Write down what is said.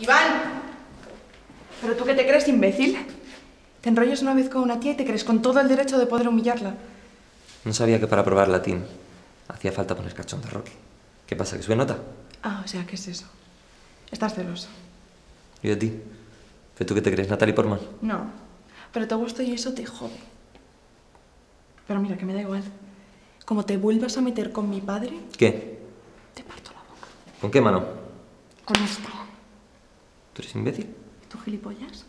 Iván. ¿Pero tú qué te crees, imbécil? Te enrollas una vez con una tía y te crees con todo el derecho de poder humillarla. No sabía que para probar latín hacía falta poner cachón de Rocky. ¿Qué pasa, que sube nota? Ah, o sea, ¿qué es eso? Estás celoso. ¿Y de ti? ¿Que tú qué te crees, Natalie Portman? No, pero te gusto y eso te jode. Pero mira, que me da igual. Como te vuelvas a meter con mi padre, ¿Qué? te parto la boca. ¿Con qué mano? Con esta. ¿Tú eres imbécil? ¿Tú gilipollas?